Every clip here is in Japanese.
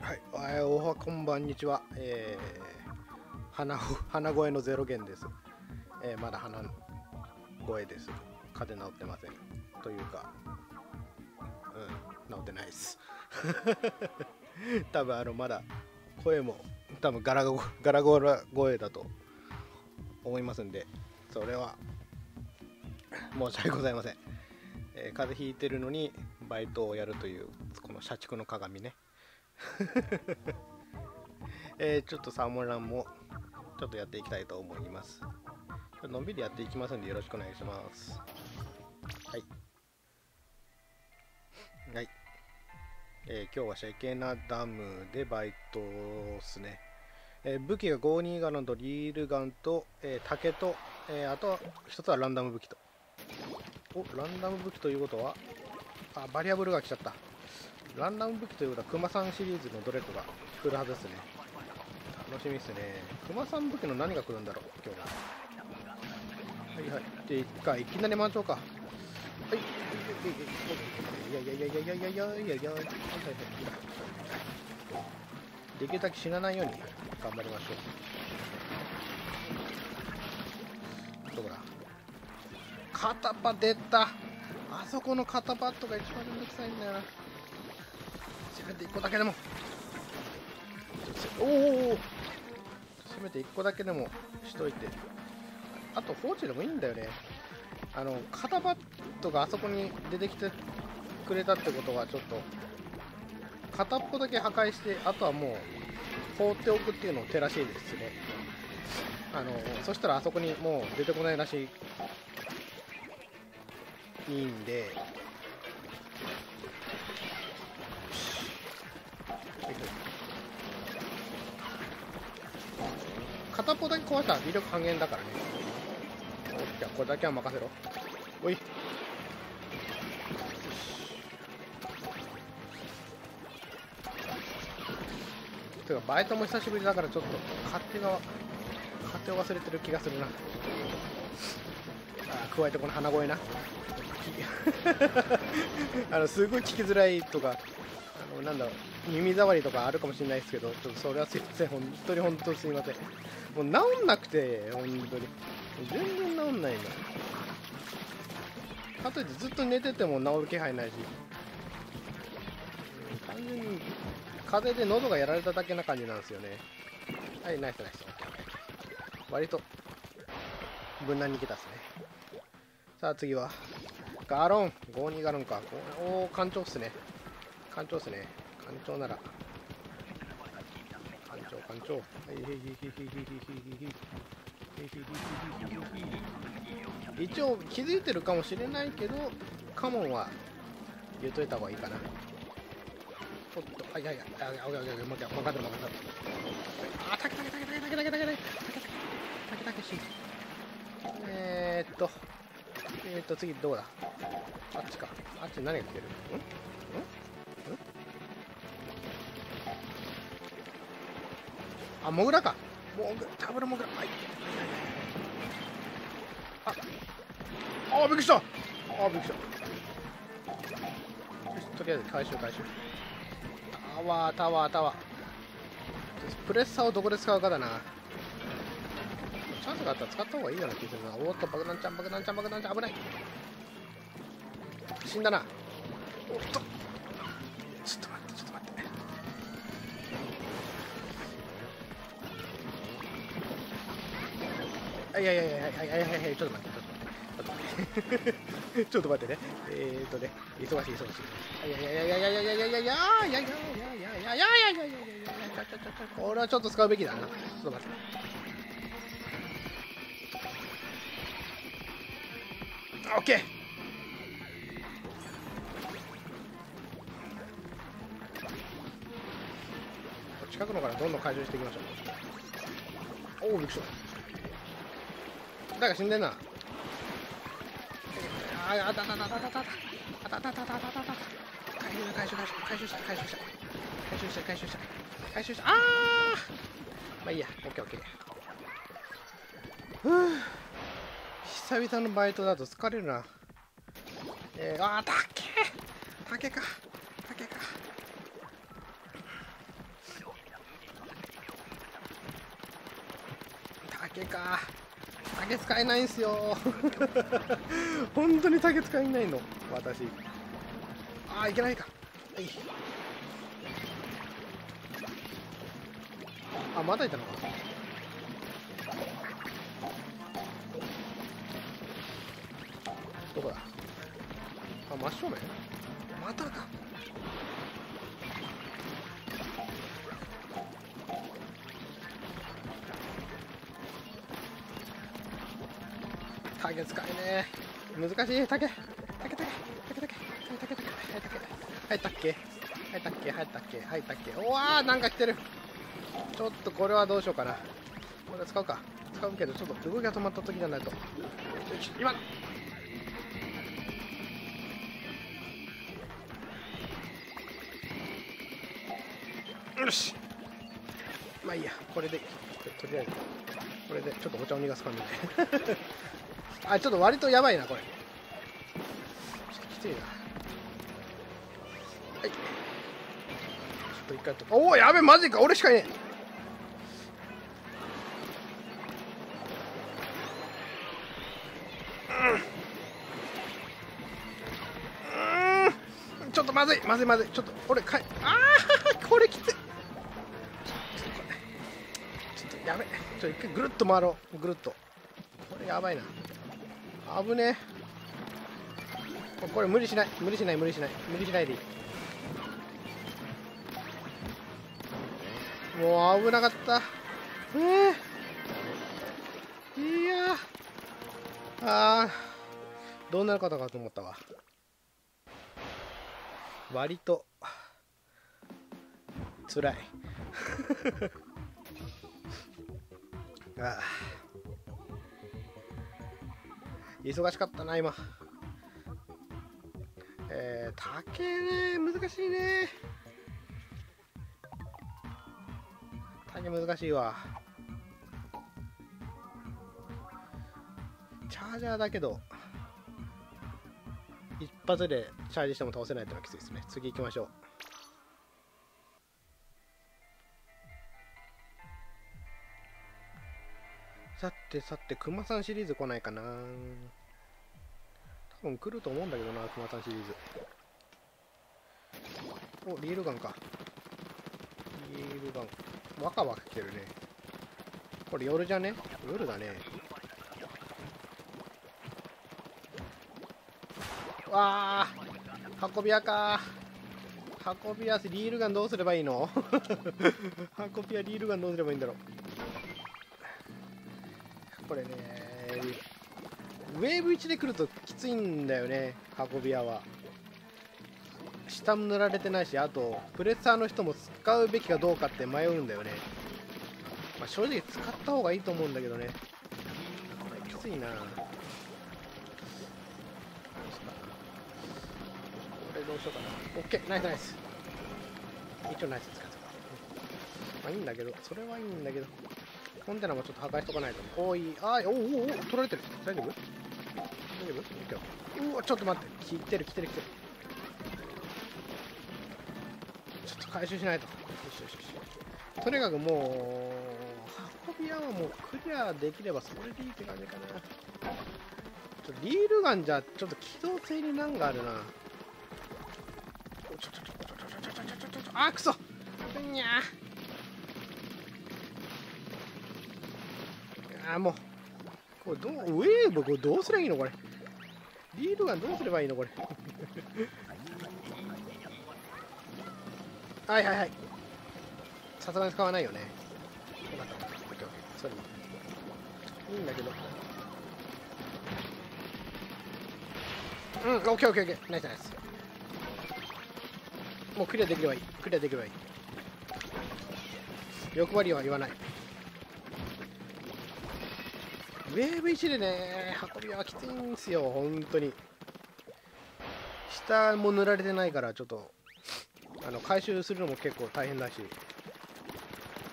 はい、おはこんばんにちは。えー、鼻鼻声のゼロ弦です。えー、まだ鼻声です。風邪治ってません。というか、うん、治ってないです。多分あのまだ声も多分ガラゴガラゴラ声だと思いますんで、それは申し訳ございません。えー風邪ひいてるのにバイトをやるというこの社畜の鏡ね。えーちょっとサーモンランもちょっとやっていきたいと思います。のんびりやっていきますんでよろしくお願いします。はい。はい。えー今日はシェケナダムでバイトっすね。えー武器が52ガロンとリールガンと、えー竹と、えーあとは一つはランダム武器と。お、ランダム武器ということは、あ、バリアブルが来ちゃった。ランダム武器ということは、クマさんシリーズのどれかが来るはずですね。楽しみですね。クマさん武器の何が来るんだろう、今日は。はいはい。で、一回、いきなり回っちゃおうか。はい。いやいやいやいやいやいやいやいやいやいやはいはいはいできるだけ死なないように頑張りましょう。どこだ肩パ出たあそこの肩パッドが一番めんどくさいんだよな。せめて1個だけでも。おおせめて1個だけでもしといて。あと放置でもいいんだよね。あの、肩パッドがあそこに出てきてくれたってことはちょっと、片っぽだけ破壊して、あとはもう放っておくっていうのを手らしいですね。あの、そしたらあそこにもう出てこないらしい。いいんで、片っぽだけ壊したら威力半減だからね。おじゃあこれだけは任せろ。おい。てかバイトも久しぶりだからちょっと勝手が勝手を忘れてる気がするな。あ加えてこの鼻声な。あのすごい聞きづらいとか、あのなんだろう、耳障りとかあるかもしれないですけど、ちょっとそれはすいません、本当に本当にすいません。もう治んなくて、本当に。全然治んないの。かといってずっと寝てても治る気配ないし、うん単純に風邪で喉がやられただけな感じなんですよね。はい、ナイスナイス。割と無難にいけたっすね。さあ次は、ガロン、52ガロンか。おお、艦長っすね。艦長っすね。艦長なら。艦長、艦長。はい、へいへいへいへいへいへいへいへいへい一応気づいてるかもしれないけど、カモンは言っといた方がいいかな。おっと、はいはいはい、あ、あ、あ、あ、あ、任せる任せる。あ、たけたけたけたけたけたけたけたけたけたけし。えーっと、えーっと、次どうだあっちか。あっち何が来てるんあ、モグラか。モグラ、ダブルモグラ。はい。あ、あ、びっくりした。あ、びっくりした。とりあえず回収回収。タワー、タワー、タワー。プレッサーをどこで使うかだな。チャンスがあったら使った方がいいような気がするな。おーっと、爆弾ちゃん、爆弾ちゃん、爆弾ちゃん、危ない。死んだな。おっと。ちょっと待って、ちょっと待やいやいやいやいやいやいやちょっと待って、ちょっと待って。ちょっと待ってね。えーっとね、忙しい忙しい。いやいやいやいやいやいやいやいやいやいやいやいやいやいやいやいやいやいやいやこれはちょっと使うべきだな。ちょっと待って。オッケー近くのからどんどん回収していきましょうおおびっくりした誰か死んでんな。あ、あたたたたたたた。あたたたたたたた。回収回収回収回収した回収した。回収した回収した。回収した。ああまあいいや。オッケーオッケー。ふぅ。久々のバイトだと疲れるな。えー、あー、竹竹か。竹か。竹か。竹使えないんすよ。本当に竹使えないの私。ああいけないか。はい。あまだいたのか。どこだ？あ真正面？またか。竹使えね難しい竹竹竹竹竹竹竹竹竹はい竹はい竹はい竹はい竹うわーなんか来て。るちょっとこれはどうしようかなこれ使うか使うけどちょっと動きが止まった時じゃないとよし今よしまあいいやこれでとりあえずこれでちょっとお茶を逃がす感じであちょっと割とやばいなこれ。ちょっときついな。はい。ちょっと一回とおおやべマジか。俺しかいねえ。うん。ちょっとまずいまずいまずい。ちょっと俺かいああこれきつい。ちょっとやべちょっと一回ぐるっと回ろう。ぐるっと。これやばいな。危ねえ。これ無理しない。無理しない無理しない。無理しないでいい。もう危なかった。ええいやあー。どうなることかと思ったわ。割と。辛い。ああ忙しかったな今。えー、竹ね難しいね。竹難しいわ。チャージャーだけど一発でチャージしても倒せないってのはきついですね。次行きましょう。てさて、クマさんシリーズ来ないかな多分来ると思うんだけどな、クマさんシリーズ。お、リールガンか。リールガン。ワカワカ来てるね。これ夜じゃね？夜だね。わあ運び屋か運び屋リールガンどうすればいいの？運び屋リールガンどうすればいいんだろうこれねウェーブ1で来るときついんだよね運び屋は。下も塗られてないしあとプレッサーの人も使うべきかどうかって迷うんだよね、まあ、正直使った方がいいと思うんだけどね。これきついな。これどうしようかな。OK ナイスナイス。一応ナイス使った。まあいいんだけどそれはいいんだけど。コンテナもちょっと破壊しとかないと多いあーおおお取られてる。大丈夫？大丈夫？うわちょっと待って。来てる来てる来てる。ちょっと回収しないと。よしよしよしとにかくもう運び屋はもうクリアできればそれでいいって感じかな。ちょっとリールガンじゃちょっと機動性に難があるな。ちょちょちょちょちょちょちょちょちょちょあくそ。にゃー。あもう。これどうウェーブこれどうすればいいのこれ。リールガンどうすればいいのこれ。はいはいはい。さすがに使わないよね。よかった。オッケーオッケー。それいいんだけど。うんオッケーオッケーオッケー。ナイスナイス。もうクリアできればいい。クリアできればいい。欲張りは言わない。ウェーブ1でね運びはきついんですよ本当に下も塗られてないからちょっとあの回収するのも結構大変だし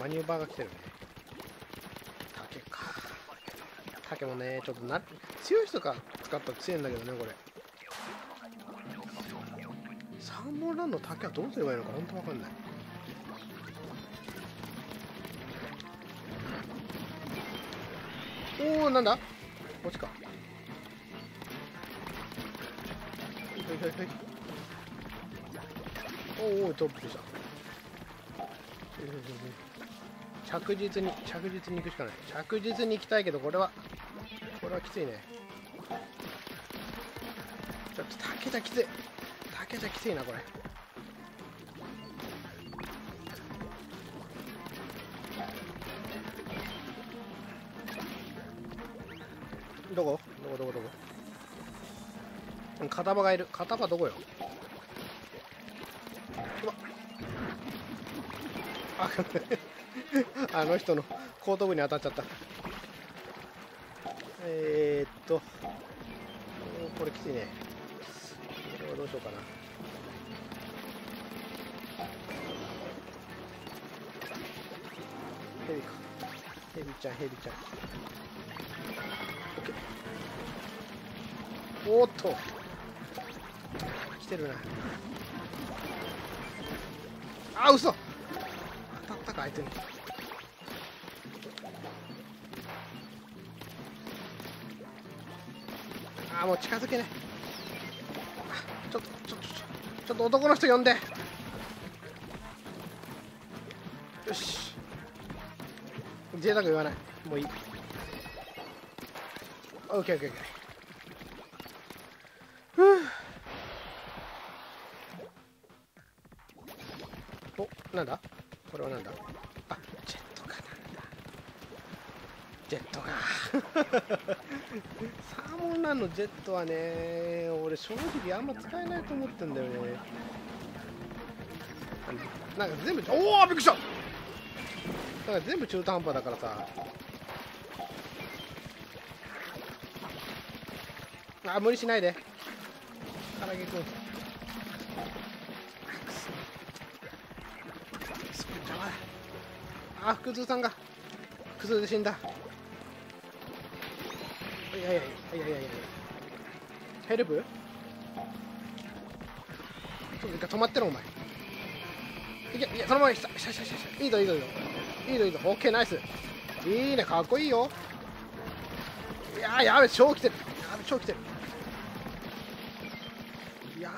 マニューバーが来てるね竹か竹もねちょっとな強い人が使ったら強いんだけどねこれサーモンランの竹はどうすればいいのか本当わかんないおおなんだ？こっちか。はいはいはい。おおトップでした。着実に着実に行くしかない。着実に行きたいけどこれはこれはきついね。ちょっと竹田きつい。竹田きついなこれ。どこ？どこ？どこ？どこ？片場がいる。片場どこよ？ああの人の後頭部に当たっちゃった。えー、っと。これきついね。これはどうしようかな。ヘビか。ヘビちゃんヘビちゃん。おっと。来てるなあ嘘。当たったか相手に。あもう近づけね。ちょっとちょっとちょっと男の人呼んで。よし。贅沢言わない。もういい。オッケーオッケーオッケーおなんだこれはなんだあジェットかなんだジェットかサーモンランのジェットはね俺正直あんま使えないと思ってんだよねなんか全部おおびっくりしたなんか全部中途半端だからさあ無理しないで。唐揚げくんあ福通さんが。クズで死んだ。いやいやいやいやいやいや。ヘルプ？ちょっと一回止まってろお前。いけいやそのまましたしたしたしたいいぞいいぞいいぞ。いいぞいいぞ。オッケーナイス。いいねかっこいいよ。いややべ超来てる。やべ超来てる。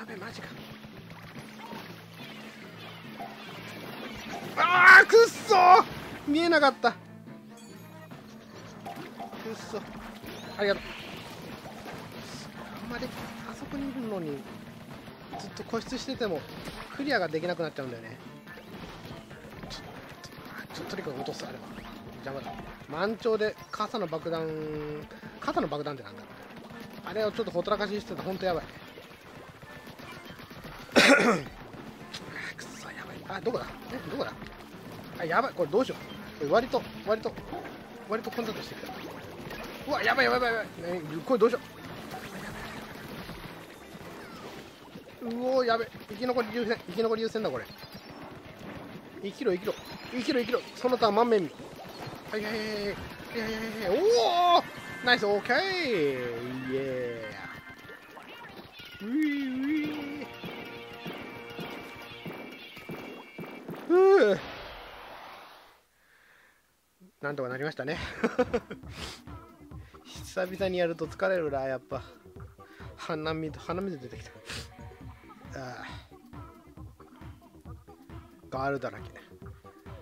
やべマジか。あーくっそ見えなかった。くっそ。ありがとう。あんまりあそこにいるのにずっと固執しててもクリアができなくなっちゃうんだよね。ちょちょとにかく落とすあれば邪魔だ。満潮で傘の爆弾傘の爆弾ってなんだろう。あれをちょっとほったらかしにしてた。ほんとやばい。くそやばい。あどこだ？えどこだ？あやばい。これどうしよう。割と割と割とコンタクトしてきたうわやばいやばいやばいやばい、ね、これどうしよう。うおやべ。生き残り優先生き残り優先だこれ。生きろ生きろ。生きろ生きろ。その他満面にはいはいはいはいはい。はいはいおおナイスオーケー！イエーウなんとかなりましたね。久々にやると疲れるなやっぱ。鼻水鼻水出てきた。あガールだらけ。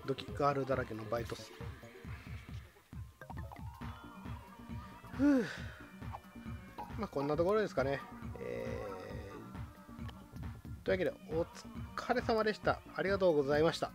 ドキガールだらけのバイトっす。ふう。まあこんなところですかね。えー、というわけでお疲れ様でした。ありがとうございました。